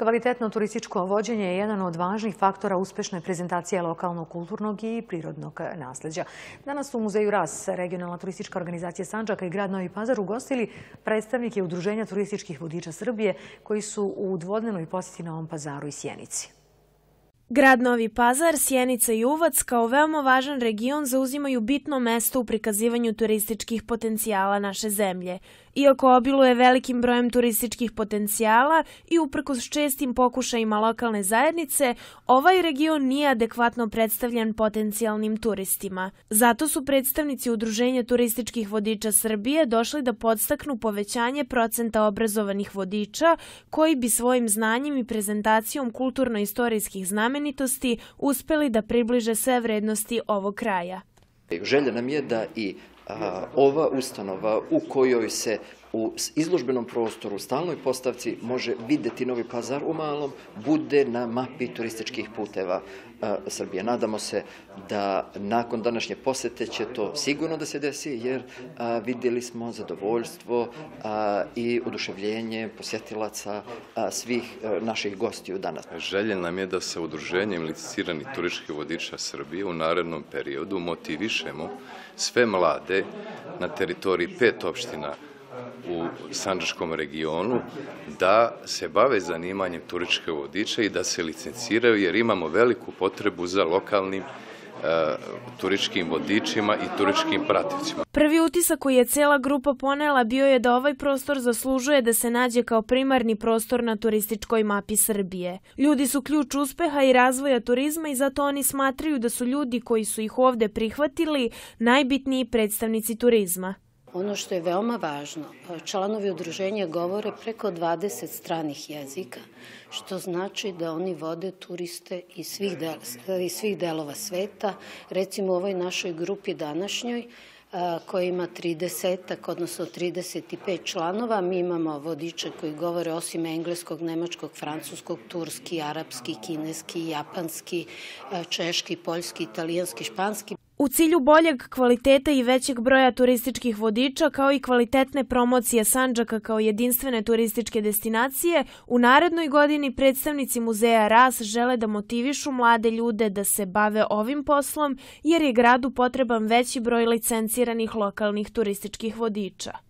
Kvalitetno turističko vođenje je jedan od važnih faktora uspešne prezentacije lokalnog, kulturnog i prirodnog nasleđa. Danas u Muzeju RAS, regionalna turistička organizacija Sanđaka i grad Novi Pazar ugostili predstavnike Udruženja turističkih vodiča Srbije koji su u dvodnevnoj posjeti na ovom pazaru i Sjenici. Grad Novi Pazar, Sjenica i Uvac kao veoma važan region zauzimaju bitno mesto u prikazivanju turističkih potencijala naše zemlje. Iako obiluje velikim brojem turističkih potencijala i uprkos čestim pokušajima lokalne zajednice, ovaj region nije adekvatno predstavljen potencijalnim turistima. Zato su predstavnici Udruženja turističkih vodiča Srbije došli da podstaknu povećanje procenta obrazovanih vodiča koji bi svojim znanjem i prezentacijom kulturno-istorijskih znamenitosti uspeli da približe sve vrednosti ovog kraja. Želja nam je da i ova ustanova u kojoj se u izložbenom prostoru, stalnoj postavci može videti Novi pazar u malom, bude na mapi turističkih puteva Srbije. Nadamo se da nakon današnje posete će to sigurno da se desi, jer videli smo zadovoljstvo i oduševljenje posjetilaca svih naših gostiju danas. Želje nam je da sa udruženjem liciciranih turističkih vodiča Srbije u narednom periodu motivišemo sve mlade na teritoriji pet opština u Sanđačkom regionu da se bave zanimanjem turističke vodiča i da se licenciraju jer imamo veliku potrebu za lokalnim e, turičkim vodičima i turičkim praticima. Prvi utisak koji je cela grupa ponela bio je da ovaj prostor zaslužuje da se nađe kao primarni prostor na turističkoj mapi Srbije. Ljudi su ključ uspeha i razvoja turizma i zato oni smatraju da su ljudi koji su ih ovde prihvatili najbitniji predstavnici turizma. Ono što je veoma važno, članovi udruženja govore preko 20 stranih jezika, što znači da oni vode turiste iz svih, del, iz svih delova sveta. Recimo u ovoj našoj grupi današnjoj, koja ima 30, odnosno 35 članova. Mi imamo vodiče koji govore osim engleskog, nemačkog, francuskog, turski, arapski, kineski, japanski, češki, poljski, italijanski, španski. U cilju boljeg kvaliteta i većeg broja turističkih vodiča, kao i kvalitetne promocije Sanđaka kao jedinstvene turističke destinacije, u narednoj godini predstavnici muzeja RAS žele da motivišu mlade ljude da se bave ovim poslom, jer je gradu potreban veći broj licenciranih lokalnih turističkih vodiča.